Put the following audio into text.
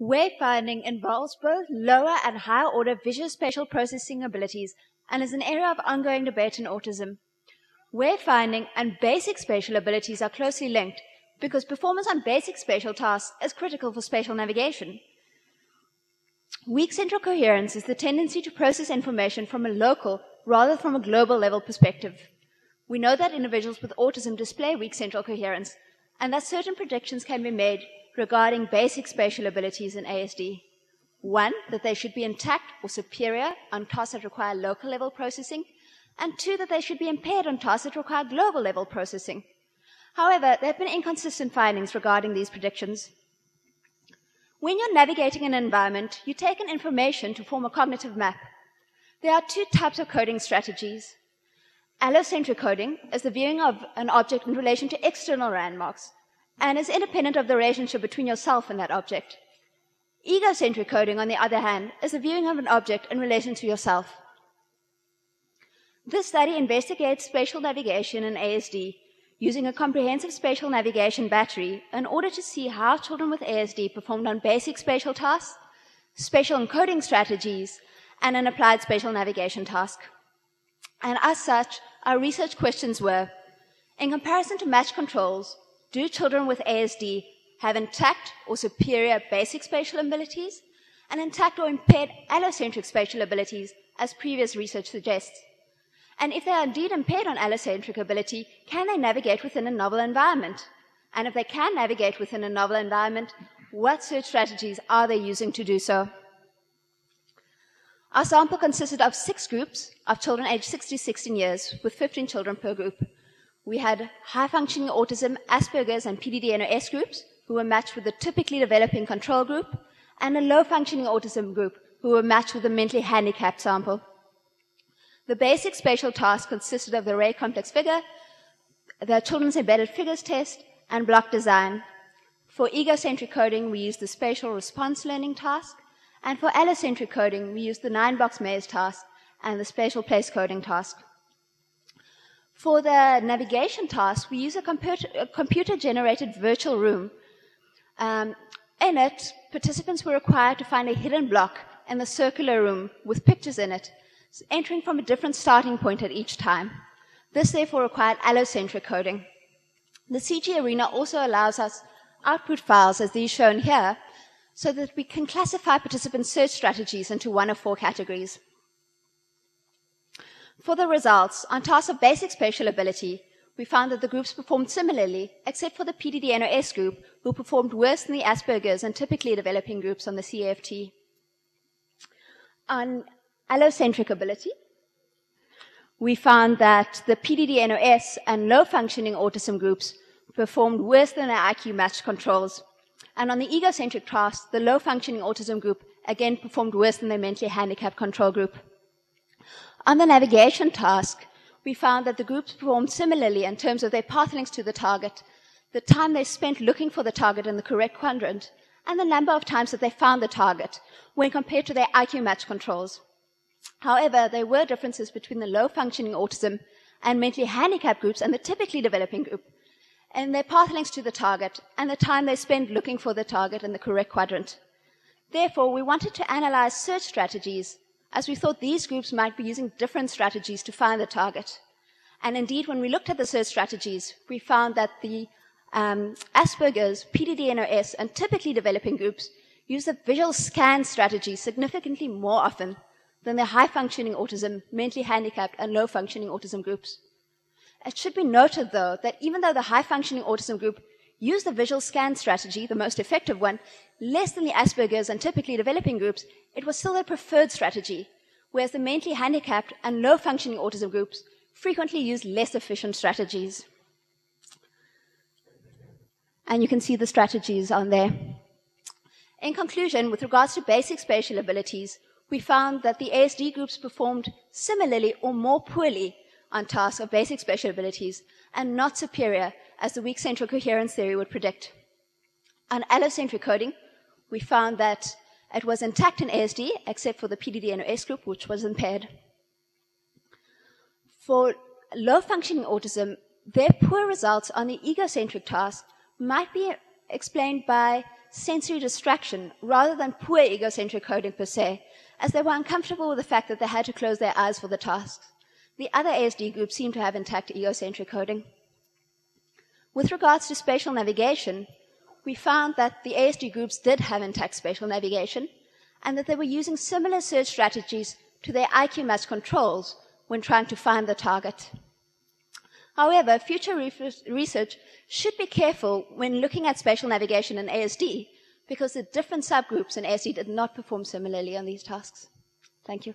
Wayfinding involves both lower and higher order visual spatial processing abilities and is an area of ongoing debate in autism. Wayfinding and basic spatial abilities are closely linked because performance on basic spatial tasks is critical for spatial navigation. Weak central coherence is the tendency to process information from a local rather from a global level perspective. We know that individuals with autism display weak central coherence and that certain predictions can be made regarding basic spatial abilities in ASD. One, that they should be intact or superior on tasks that require local level processing, and two, that they should be impaired on tasks that require global level processing. However, there have been inconsistent findings regarding these predictions. When you're navigating an environment, you take in information to form a cognitive map. There are two types of coding strategies. Allocentric coding is the viewing of an object in relation to external landmarks and is independent of the relationship between yourself and that object. Egocentric coding, on the other hand, is the viewing of an object in relation to yourself. This study investigates spatial navigation in ASD using a comprehensive spatial navigation battery in order to see how children with ASD performed on basic spatial tasks, spatial encoding strategies, and an applied spatial navigation task. And as such, our research questions were, in comparison to match controls, do children with ASD have intact or superior basic spatial abilities and intact or impaired allocentric spatial abilities, as previous research suggests? And if they are indeed impaired on allocentric ability, can they navigate within a novel environment? And if they can navigate within a novel environment, what search strategies are they using to do so? Our sample consisted of six groups of children aged 6 to 16 years, with 15 children per group. We had high functioning autism, Asperger's, and PDD-NOS groups who were matched with the typically developing control group, and a low functioning autism group who were matched with the mentally handicapped sample. The basic spatial task consisted of the Rey complex figure, the children's embedded figures test, and block design. For egocentric coding, we used the spatial response learning task, and for allocentric coding, we used the nine box maze task and the spatial place coding task. For the navigation task, we use a computer, generated virtual room. Um, in it, participants were required to find a hidden block in the circular room with pictures in it, entering from a different starting point at each time. This therefore required allocentric coding. The CG Arena also allows us output files, as these shown here, so that we can classify participant search strategies into one of four categories. For the results, on tasks of basic spatial ability, we found that the groups performed similarly, except for the PDD-NOS group, who performed worse than the Asperger's and typically developing groups on the CAFT. On allocentric ability, we found that the PDD-NOS and low-functioning autism groups performed worse than their IQ matched controls. And on the egocentric task, the low-functioning autism group again performed worse than their mentally handicapped control group. On the navigation task, we found that the groups performed similarly in terms of their path lengths to the target, the time they spent looking for the target in the correct quadrant, and the number of times that they found the target when compared to their IQ match controls. However, there were differences between the low functioning autism and mentally handicapped groups and the typically developing group, and their path lengths to the target and the time they spend looking for the target in the correct quadrant. Therefore, we wanted to analyze search strategies as we thought these groups might be using different strategies to find the target. And indeed, when we looked at the search strategies, we found that the um, Asperger's, PDD-NOS, and typically developing groups use the visual scan strategy significantly more often than the high functioning autism, mentally handicapped, and low functioning autism groups. It should be noted, though, that even though the high functioning autism group use the visual scan strategy, the most effective one, less than the Asperger's and typically developing groups, it was still their preferred strategy, whereas the mentally handicapped and low functioning autism groups frequently use less efficient strategies. And you can see the strategies on there. In conclusion, with regards to basic spatial abilities, we found that the ASD groups performed similarly or more poorly on tasks of basic spatial abilities and not superior as the weak central coherence theory would predict. On allocentric coding, we found that it was intact in ASD, except for the PDD-NOS group, which was impaired. For low functioning autism, their poor results on the egocentric task might be explained by sensory distraction rather than poor egocentric coding per se, as they were uncomfortable with the fact that they had to close their eyes for the tasks. The other ASD groups seem to have intact egocentric coding. With regards to spatial navigation, we found that the ASD groups did have intact spatial navigation and that they were using similar search strategies to their IQ match controls when trying to find the target. However, future research should be careful when looking at spatial navigation in ASD because the different subgroups in ASD did not perform similarly on these tasks. Thank you.